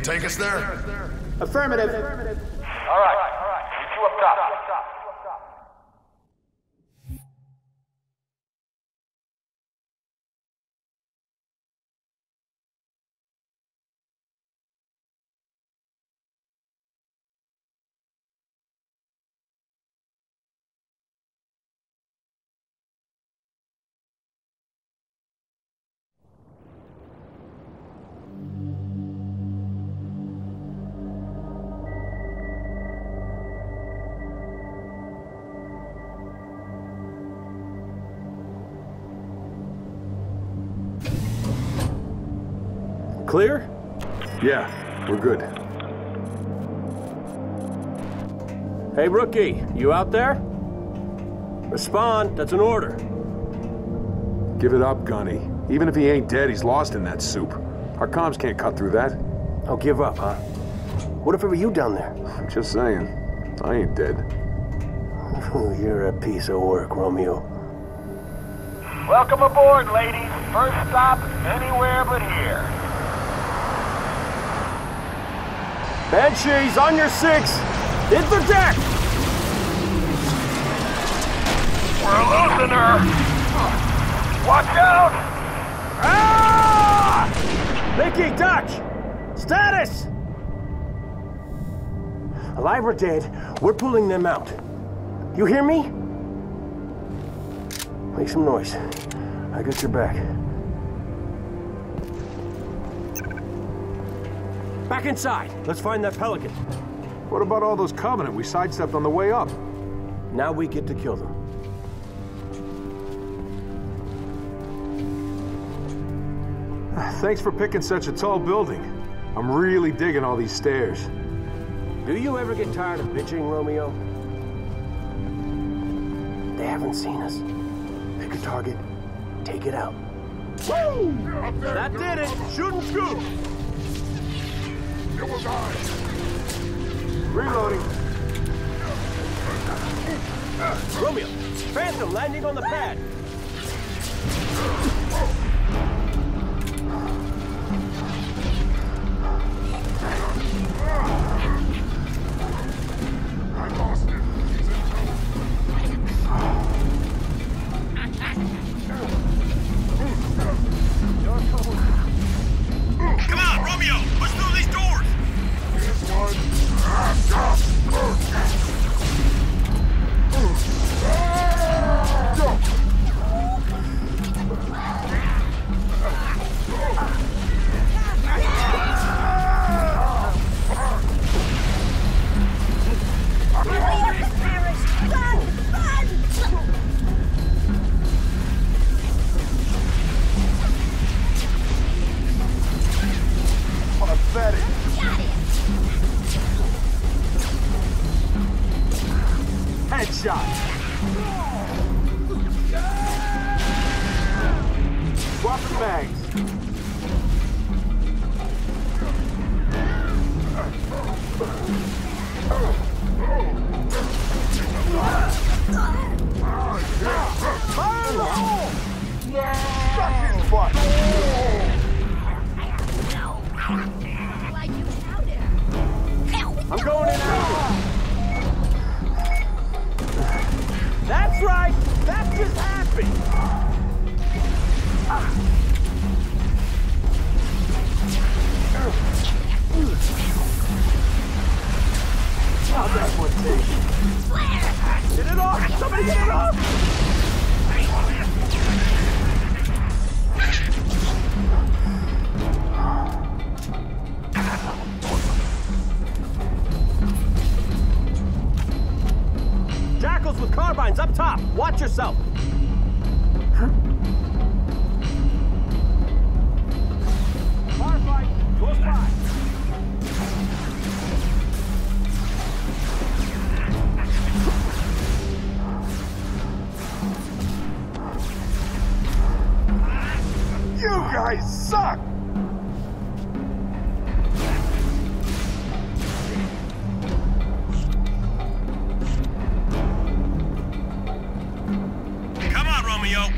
You take us there? Affirmative. All Clear? Yeah, we're good. Hey, rookie, you out there? Respond, that's an order. Give it up, Gunny. Even if he ain't dead, he's lost in that soup. Our comms can't cut through that. I'll give up, huh? What if it were you down there? I'm just saying. I ain't dead. You're a piece of work, Romeo. Welcome aboard, ladies. First stop, anywhere but here. Banshees, on your six! Hit the deck! We're losing her. Watch out! Ah! Mickey, Dutch! Status! Alive or dead, we're pulling them out. You hear me? Make some noise. I got your back. Back inside. Let's find that pelican. What about all those Covenant we sidestepped on the way up? Now we get to kill them. Thanks for picking such a tall building. I'm really digging all these stairs. Do you ever get tired of bitching, Romeo? They haven't seen us. Pick a target, take it out. Woo! That did it! Shoot and scoop! You will die. Reloading. Romeo, Phantom landing on the pad. Come on, Romeo!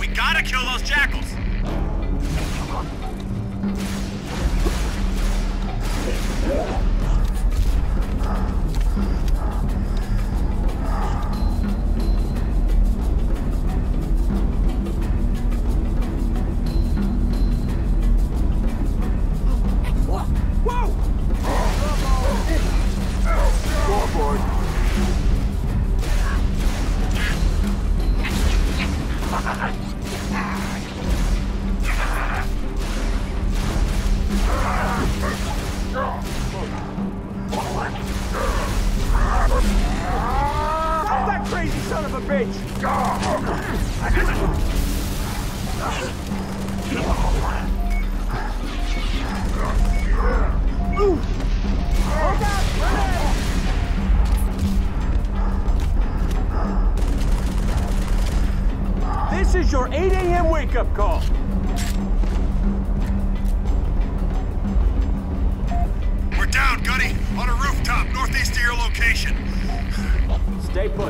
We gotta kill those jackals!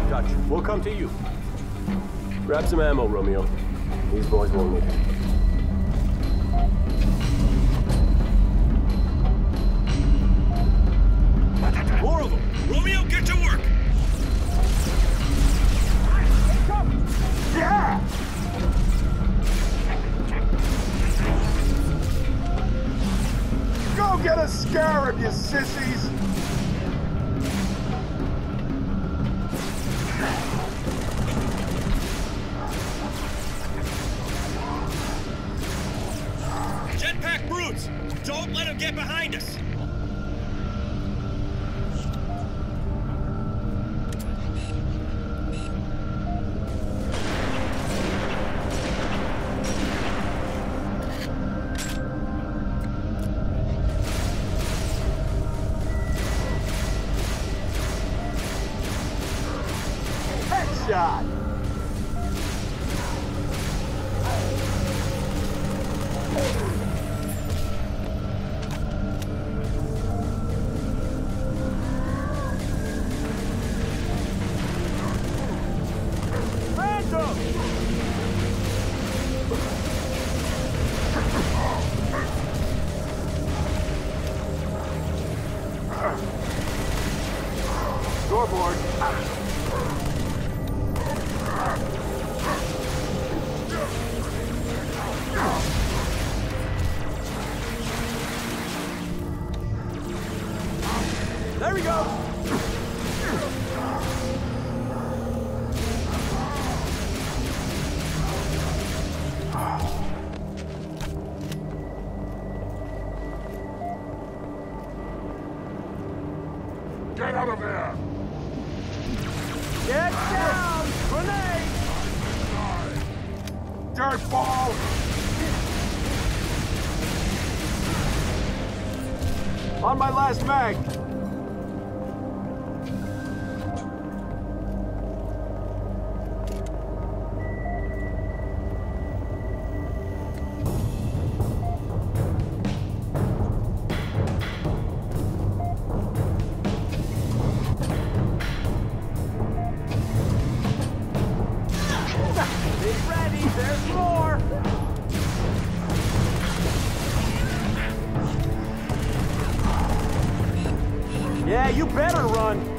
Stay put, Dutch. We'll come to you. Grab some ammo, Romeo. These boys won't need it. More of them. Romeo, get to work. Yeah! Go get a scarab, you sissies! Don't let them get behind us. There! Get down! Grenade! Dirtball! On my last mag! Yeah, you better run!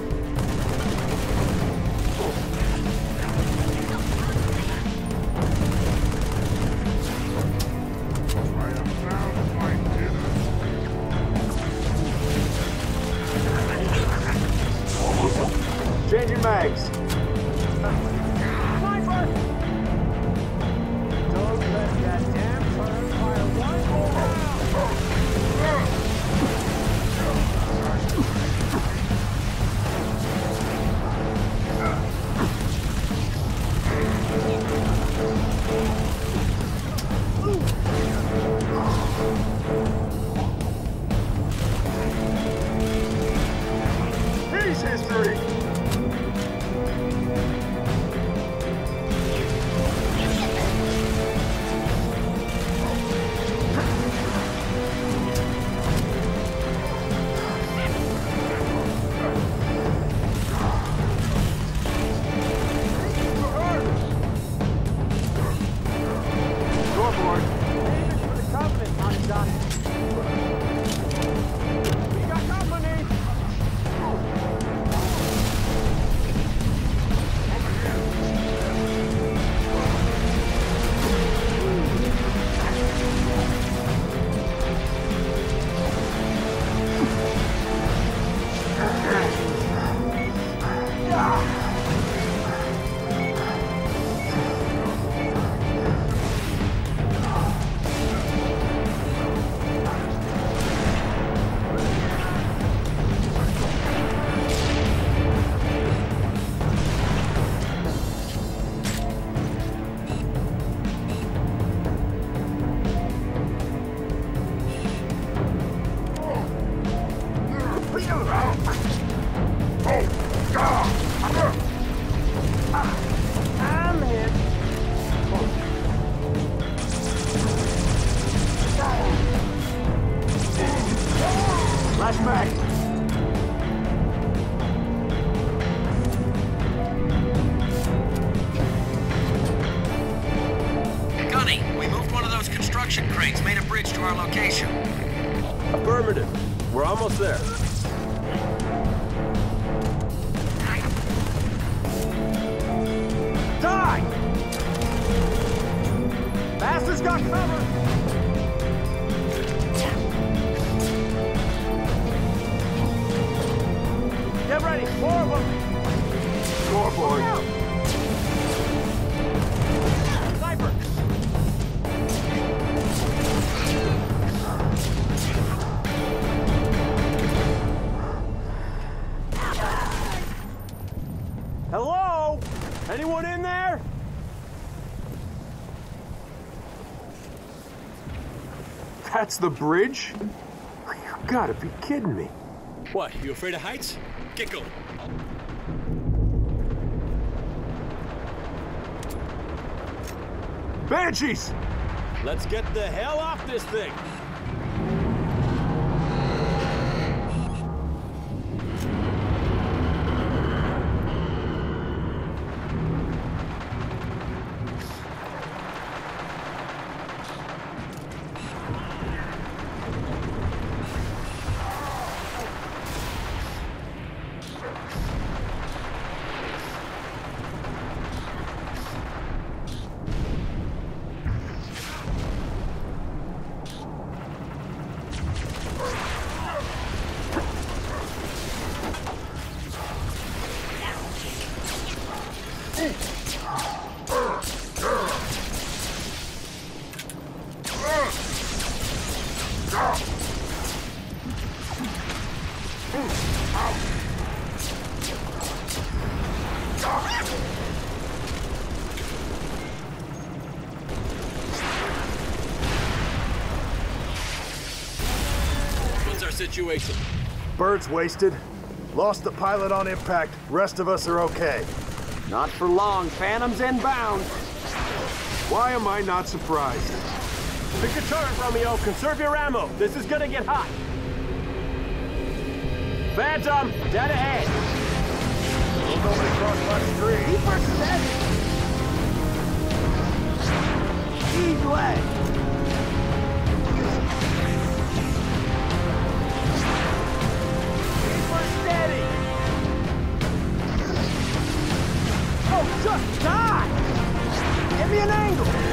Bastards got cover! That's the bridge? You gotta be kidding me. What, you afraid of heights? Get going. Banshees! Let's get the hell off this thing! Situation? Bird's wasted. Lost the pilot on impact. Rest of us are okay. Not for long. Phantom's inbound. Why am I not surprised? Pick a turret, Romeo. Conserve your ammo. This is gonna get hot. Phantom, dead ahead. Hope nobody crossed my street. Keep her steady. Ease leg. Just die. Give me an angle.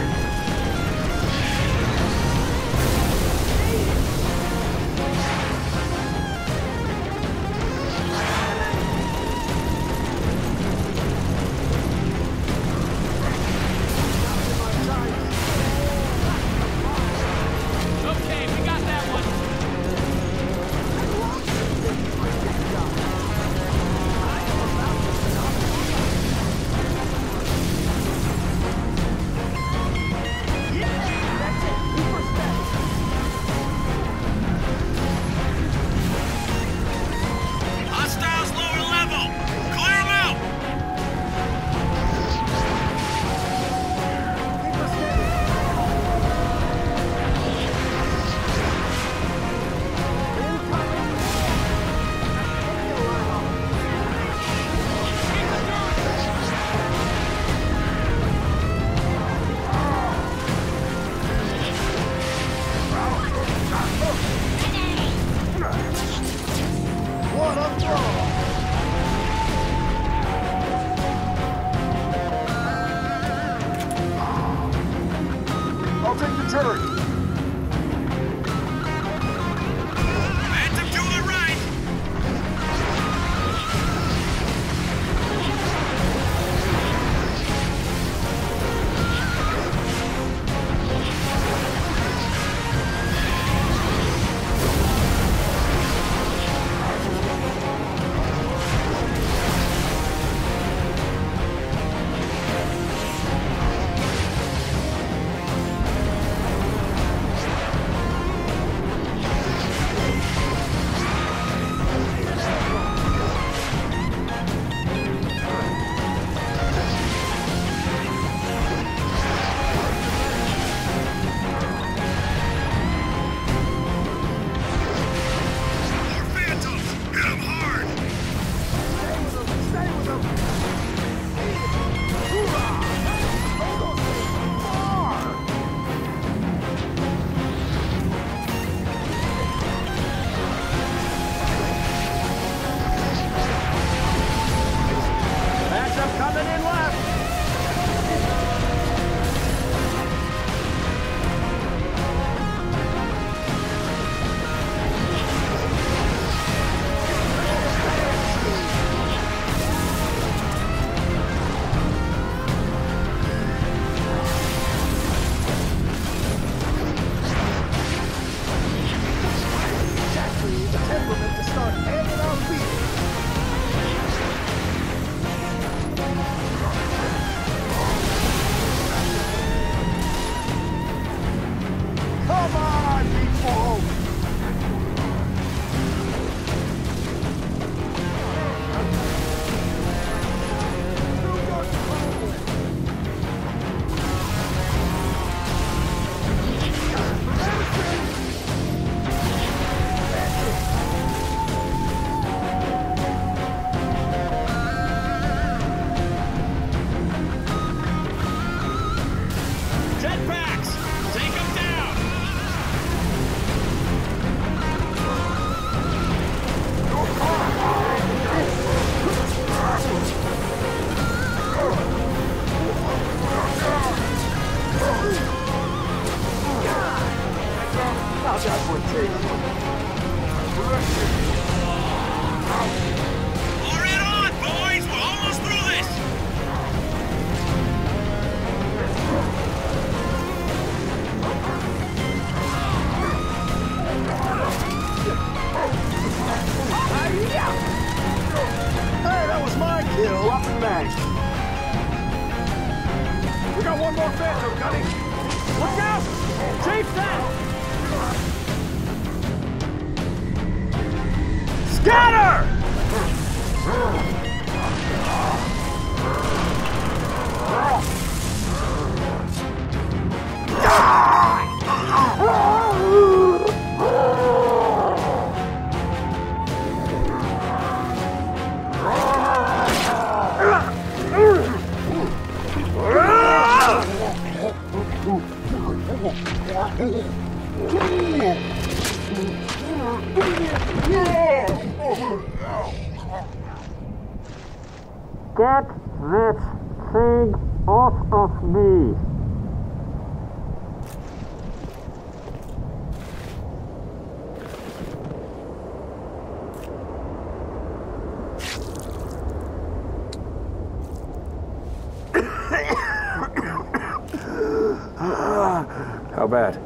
How bad?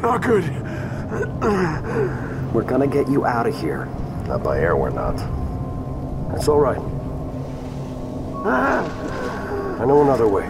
Not good. We're gonna get you out of here. Not by air, we're not. That's all right. I know another way.